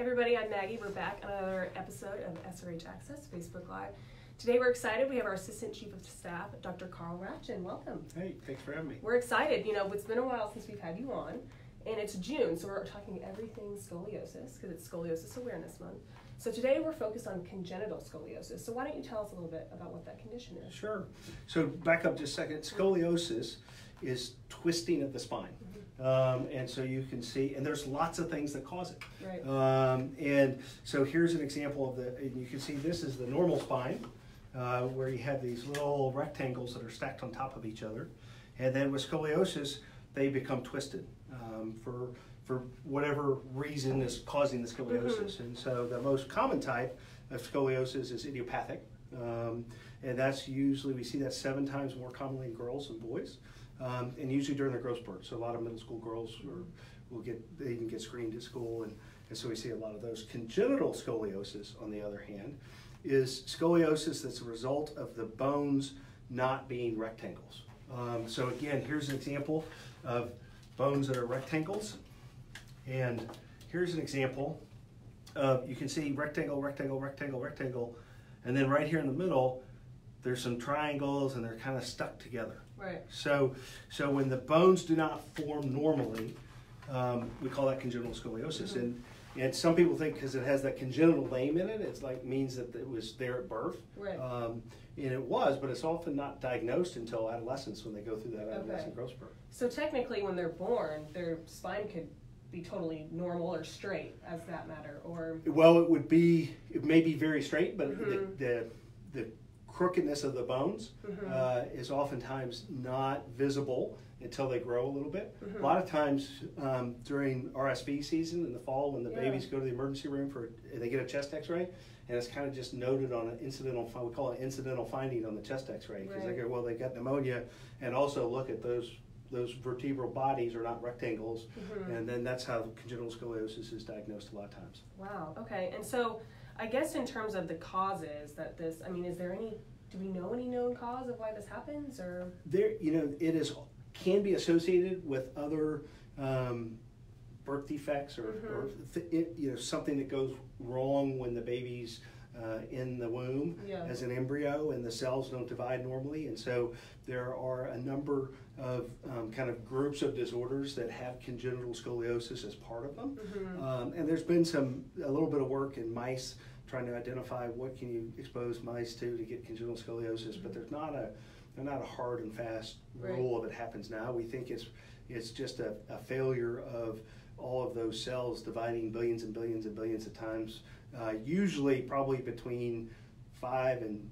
Hey everybody, I'm Maggie. We're back on another episode of SRH Access Facebook Live. Today we're excited. We have our Assistant Chief of Staff, Dr. Karl Rathjen. Welcome. Hey, thanks for having me. We're excited. You know, it's been a while since we've had you on, and it's June, so we're talking everything scoliosis because it's Scoliosis Awareness Month. So today we're focused on congenital scoliosis. So why don't you tell us a little bit about what that condition is? Sure. So back up just a second. Scoliosis is twisting of the spine. Um, and so you can see, and there's lots of things that cause it. Right. Um, and so here's an example of the, and you can see this is the normal spine, uh, where you have these little rectangles that are stacked on top of each other. And then with scoliosis, they become twisted um, for, for whatever reason is causing the scoliosis. And so the most common type of scoliosis is idiopathic. Um, and that's usually, we see that seven times more commonly in girls than boys. Um, and usually during their growth spurt. So a lot of middle school girls are, will get, they can get screened at school. And, and so we see a lot of those. Congenital scoliosis, on the other hand, is scoliosis that's a result of the bones not being rectangles. Um, so again, here's an example of bones that are rectangles. And here's an example of, you can see rectangle, rectangle, rectangle, rectangle. And then right here in the middle, there's some triangles and they're kind of stuck together. Right. So, so when the bones do not form normally, um, we call that congenital scoliosis. Mhm. And and some people think because it has that congenital name in it, it's like means that it was there at birth. Right. Um, and it was, but it's often not diagnosed until adolescence when they go through that adolescent Okay. growth spurt. So technically, when they're born, their spine could be totally normal or straight, as that matter, or Well, it would be, it may be very straight, but Mhm. the, the the crookedness of the bones Mhm. uh, is oftentimes not visible until they grow a little bit. Mhm. A lot of times um, during RSV season in the fall, when the Yeah. babies go to the emergency room for they get a chest X-ray, and it's kind of just noted on an incidental. We call it incidental finding on the chest X-ray because Right. they go, well, they got pneumonia, and also look at those those vertebral bodies are not rectangles, Mhm. and then that's how congenital scoliosis is diagnosed a lot of times. Wow. Okay. And so, I guess in terms of the causes that this, I mean, is there any? Do we know any known cause of why this happens, or? there you know it is can be associated with other um, birth defects or, or th- it, you know something that goes wrong when the baby's uh, in the womb Yeah. as an embryo and the cells don't divide normally and so there are a number of um, kind of groups of disorders that have congenital scoliosis as part of them Mhm. um, and there's been some a little bit of work in mice trying to identify what can you expose mice to to get congenital scoliosis, but there's not a there's not a hard and fast Right. rule of it happens now. We think it's it's just a, a failure of all of those cells dividing billions and billions and billions of times. Uh, usually, probably between five and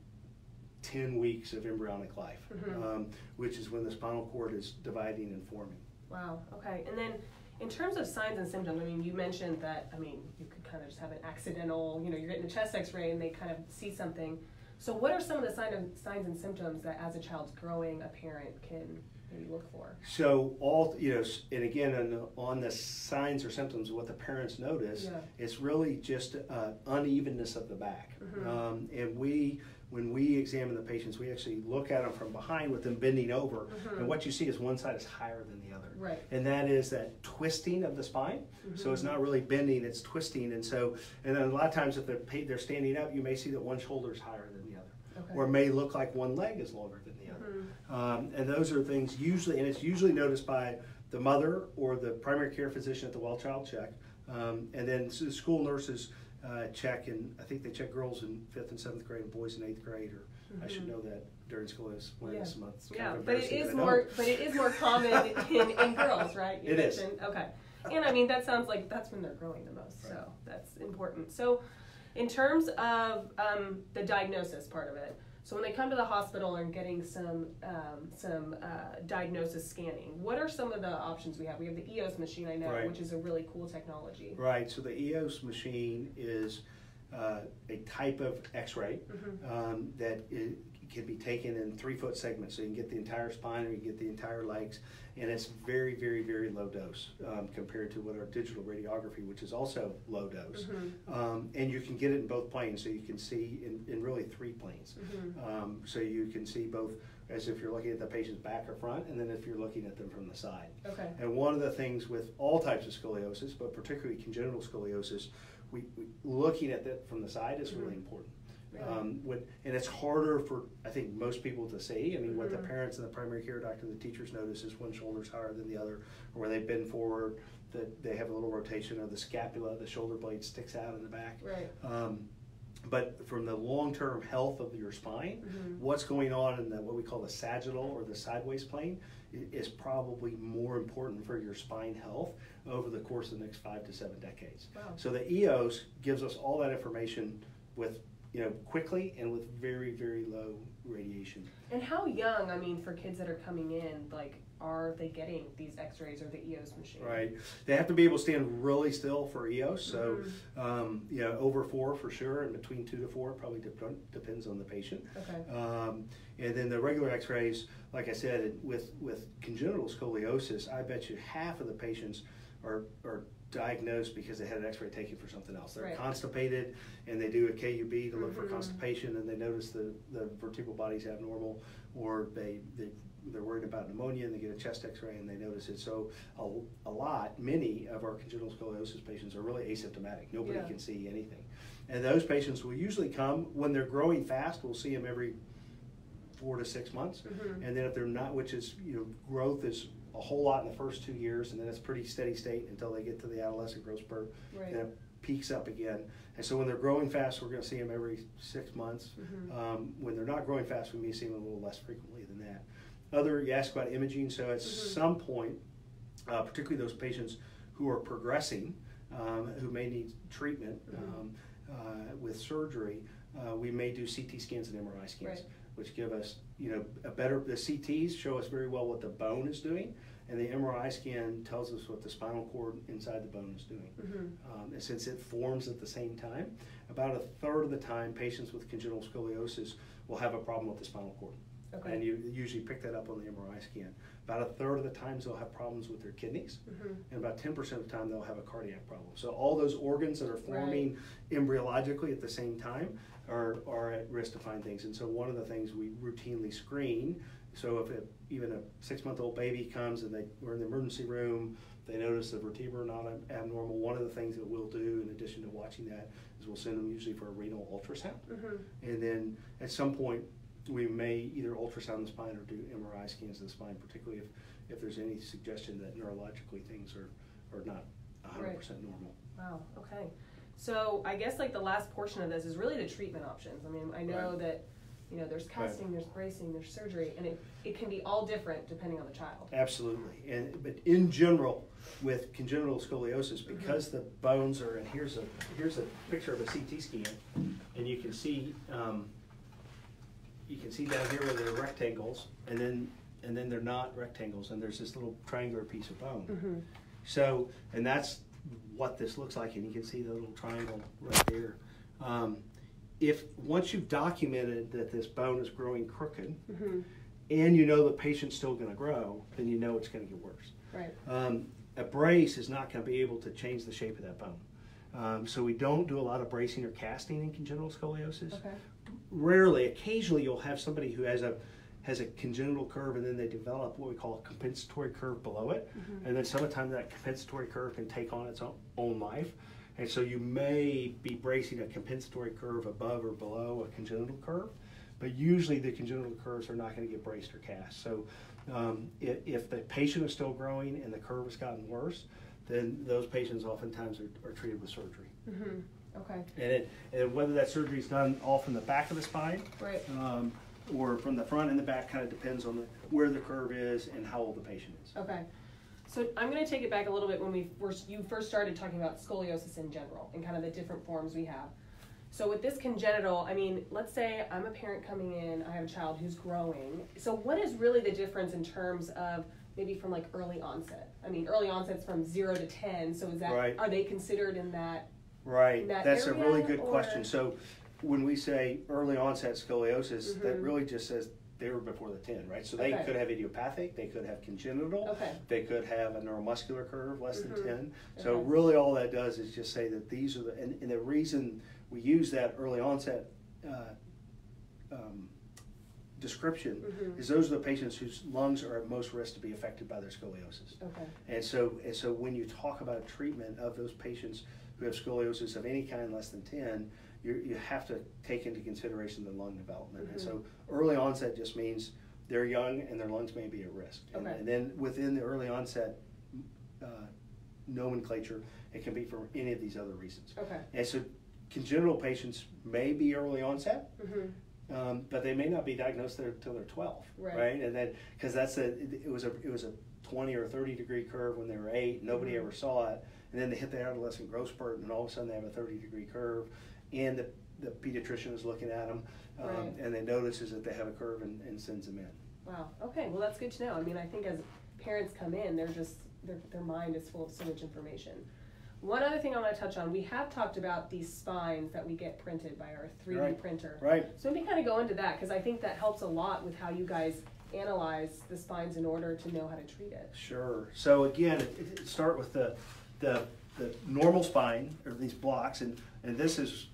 ten weeks of embryonic life, Mhm. um, which is when the spinal cord is dividing and forming. Wow. Okay. And then, in terms of signs and symptoms, I mean, you mentioned that. I mean, you could kind of just have an accidental. You know, you're getting a chest X-ray and they kind of see something. So, what are some of the sign of, signs and symptoms that, as a child's growing, a parent can look for? So all you know, and again on the, on the signs or symptoms, what the parents notice, Yeah. it's really just uh, unevenness of the back. Mhm. Um, and we, when we examine the patients, we actually look at them from behind with them bending over, Mhm. and what you see is one side is higher than the other. Right. And that is that twisting of the spine. So it's Mhm. not really bending; it's twisting. And so, and then a lot of times, if they're they're standing up, you may see that one shoulder is higher than the other, Okay. or may look like one leg is longer than Mhm. Um, and those are things usually, and it's usually noticed by the mother or the primary care physician at the well child check. Um, and then the school nurses uh, check, and I think they check girls in fifth and seventh grade and boys in eighth grade, or I should Mhm. know that during school is awareness month. It's kind Yeah, but it is more. But it is more common in, in girls, right? You It is. Okay, and I mean that sounds like that's when they're growing the most, so that's important. So, in terms of um, the diagnosis part of it, so when they come to the hospital and getting some um, some uh, diagnosis scanning, what are some of the options we have? We have the EOS machine, I know, Right. which is a really cool technology. Right, so the EOS machine is uh, a type of X-ray Mhm. um, that can be taken in three-foot segments, so you can get the entire spine or you can get the entire legs, and it's very, very, very low dose um, compared to what our digital radiography, which is also low dose. Mhm. Um, and you can get it in both planes, so you can see in, in really three planes. Mhm. Um, so you can see both as if you're looking at the patient's back or front, and then if you're looking at them from the side. Okay. And one of the things with all types of scoliosis, but particularly congenital scoliosis, we, we looking at that from the side is really Mhm. important. Um, and it's harder for I think most people to see. I mean, what the Mhm. parents and the primary care doctor and the teachers notice is one shoulder's higher than the other, or where they bend forward, that they have a little rotation of the scapula, the shoulder blade sticks out in the back. Right. Um, but from the long-term health of your spine, Mhm. what's going on in the what we call the sagittal or the sideways plane is probably more important for your spine health over the course of the next five to seven decades. Wow. So the EOS gives us all that information with you know quickly and with very very low radiation. And how young, I mean, for kids that are coming in, like, are they getting these x-rays or the EOS machine? Right. They have to be able to stand really still for EOS. So, Mhm. um, you know, over four for sure, and between two to four probably dep- depends on the patient. Okay. Um, and then the regular X-rays, like I said, with with congenital scoliosis, I bet you half of the patients are are diagnosed because they had an X-ray taken for something else. They're Right. constipated, and they do a KUB to look for Mhm. constipation, and they notice the the vertebral body's abnormal, or they they they're worried about pneumonia and they get a chest x-ray and they notice it so a, a lot many of our congenital scoliosis patients are really asymptomatic nobody Yeah. can see anything and those patients will usually come when they're growing fast we'll see them every four to six months Mhm. and then if they're not which is you know growth is a whole lot in the first two years and then it's pretty steady state until they get to the adolescent growth spurt Right. then it peaks up again and so when they're growing fast we're going to see them every six months Mhm. um, when they're not growing fast we may see them a little less frequently than that other you asked about imaging so at Mhm. some point uh, particularly those patients who are progressing um, who may need treatment Mhm. um, uh, with surgery uh, we may do ct scans and mri scans Right. Which give us you know a better the cts show us very well what the bone is doing and the mri scan tells us what the spinal cord inside the bone is doing Mhm. um, and since it forms at the same time, about a third of the time, patients with congenital scoliosis will have a problem with the spinal cord. Okay. And you usually pick that up on the MRI scan. About a third of the times they'll have problems with their kidneys, Mhm. and about 10% of the time they'll have a cardiac problem. So all those organs that are forming embryologically at the same time are, are at risk to find things. And so one of the things we routinely screen, so if it, even a six-month-old baby comes and they, we're in the emergency room, they notice the vertebra not abnormal, one of the things that we'll do in addition to watching that is we'll send them usually for a renal ultrasound. Mhm. And then at some point, we may either ultrasound the spine or do MRI scans of the spine, particularly if, if there's any suggestion that neurologically things are, are not hundred percent normal. Wow. Okay. So I guess like the last portion of this is really the treatment options. I mean, I know Right. that you know there's casting, there's bracing, there's surgery, and it, it can be all different depending on the child. Absolutely, and, but in general, with congenital scoliosis, Mm-hmm. because the bones are, and here's a, here's a picture of a CT scan, and you can see, um, you can see down here where they're rectangles, and then, and then they're not rectangles, and there's this little triangular piece of bone. Mhm. So, and that's what this looks like, and you can see the little triangle right there. Um, if, once you've documented that this bone is growing crooked, Mhm. and you know the patient's still gonna grow, then you know it's gonna get worse. Right. Um, a brace is not gonna be able to change the shape of that bone. Um, so we don't do a lot of bracing or casting in congenital scoliosis. Okay. Rarely, occasionally you'll have somebody who has a has a congenital curve and then they develop what we call a compensatory curve below it. Mhm. And then sometimes that compensatory curve can take on its own, own life. And so you may be bracing a compensatory curve above or below a congenital curve, but usually the congenital curves are not going to get braced or cast. So um, if, if the patient is still growing and the curve has gotten worse, then those patients oftentimes are, are treated with surgery. Mhm. Okay. And, it, and whether that surgery is done off in the back of the spine Right. um, or from the front and the back kind of depends on the, where the curve is and how old the patient is. Okay. So I'm going to take it back a little bit when we first you first started talking about scoliosis in general and kind of the different forms we have. So with this congenital, I mean, let's say I'm a parent coming in, I have a child who's growing. So what is really the difference in terms of maybe from like early onset? I mean, early onset's from 0 to 10, so is that Right. are they considered in that Right, that that's a really good or- question. So when we say early onset scoliosis, that Mhm. really just says they were before the 10, right? So they Okay. could have idiopathic, they could have congenital, Okay. they could have a neuromuscular curve less Mhm. than 10. So Okay. really all that does is just say that these are the, and, and the reason we use that early onset uh, um, description Mhm. is those are the patients whose lungs are at most risk to be affected by their scoliosis. Okay. And so, and so when you talk about treatment of those patients who have scoliosis of any kind less than 10, you, you have to take into consideration the lung development. And so early onset just means they're young and their lungs may be at risk. And, Okay. and then within the early onset uh, nomenclature, it can be for any of these other reasons. Okay. And so congenital patients may be early onset, Mhm. Um, but they may not be diagnosed there until they're 12, Right. And then because that's a it, was a it was a 20 or 30 degree curve when they were eight. Nobody Mhm. ever saw it, and then they hit the adolescent growth spurt, and all of a sudden they have a 30 degree curve, and the, the pediatrician is looking at them, um, Right. and then notices that they have a curve and, and sends them in. Wow. Okay. Well, that's good to know. I mean, I think as parents come in, they're just their their mind is full of so much information. One other thing I want to touch on, we have talked about these spines that we get printed by our 3D Right. printer. Right. So let me kind of go into that because I think that helps a lot with how you guys analyze the spines in order to know how to treat it. Sure. So again, it, it start with the, the the normal spine or these blocks, and and this is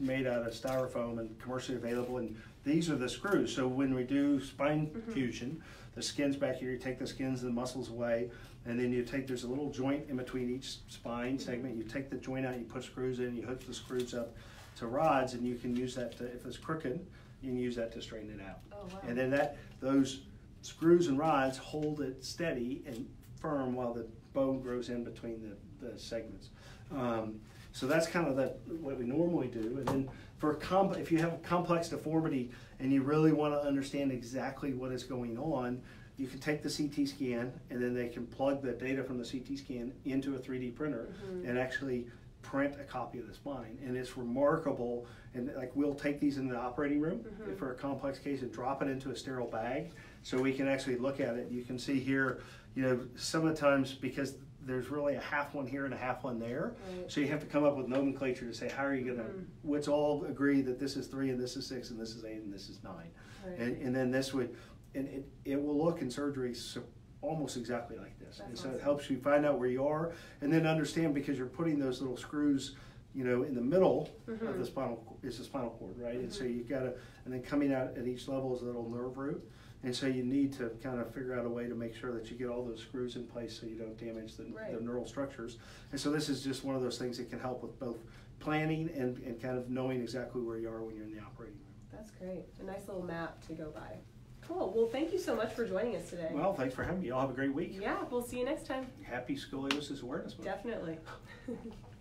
made out of styrofoam and commercially available, and these are the screws. So when we do spine Mhm. fusion, the skin's back here. You take the skins and the muscles away, and then you take there's a little joint in between each spine segment. You take the joint out, you put screws in, you hook the screws up to rods, and you can use that to, if it's crooked, you can use that to straighten it out. Oh wow. And then that, those screws and rods hold it steady and firm while the bone grows in between the, the segments. Um, so that's kind of the, what we normally do. And then for comp, if you have a complex deformity and you really want to understand exactly what is going on, you can take the CT scan and then they can plug the data from the CT scan into a 3D printer Mhm. and actually print a copy of the spine. And it's remarkable. And like we'll take these in the operating room Mhm. for a complex case and drop it into a sterile bag so we can actually look at it. You can see here, you know, some of the times because there's really a half one here and a half one there. Right. So you have to come up with nomenclature to say how are you going to, Mhm. let's all agree that this is three and this is six and this is eight and this is nine. Right. And, and then this would, and it, it will look in surgery so, almost exactly like this. That's and so awesome. it helps you find out where you are and then understand because you're putting those little screws, you know, in the middle of Mhm. the spinal co- is the spinal cord, right? And so Mhm. you've got to, and then coming out at each level is a little nerve root. And so you need to kind of figure out a way to make sure that you get all those screws in place so you don't damage the, Right. the neural structures. And so this is just one of those things that can help with both planning and, and kind of knowing exactly where you are when you're in the operating room. That's great. A nice little map to go by. Cool. Well, thank you so much for joining us today. Well, thanks for having me. Y'all have a great week. yeah, we'll see you next time. Happy Scoliosis Awareness Month. Definitely.